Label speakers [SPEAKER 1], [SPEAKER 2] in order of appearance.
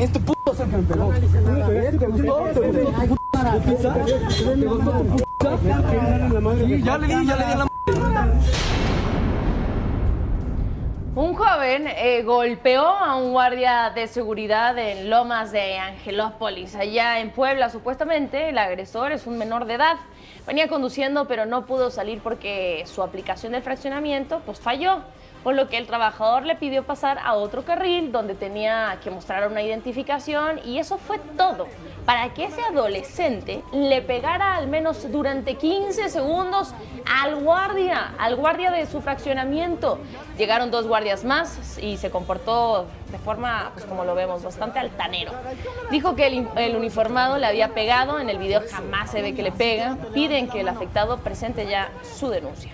[SPEAKER 1] Este puto es el que me pegó. ¿Te gustó? ¿Te gustó tu puta pizza? ¿Te gustó tu pizza? Sí, ya le di, ya le di a la
[SPEAKER 2] Un joven eh, golpeó a un guardia de seguridad en Lomas de Angelópolis, allá en Puebla. Supuestamente el agresor es un menor de edad. Venía conduciendo pero no pudo salir porque su aplicación del fraccionamiento pues falló por lo que el trabajador le pidió pasar a otro carril donde tenía que mostrar una identificación y eso fue todo para que ese adolescente le pegara al menos durante 15 segundos al guardia, al guardia de su fraccionamiento. Llegaron dos guardias más y se comportó de forma, pues como lo vemos, bastante altanero. Dijo que el, el uniformado le había pegado, en el video jamás se ve que le pega. Piden que el afectado presente ya su denuncia.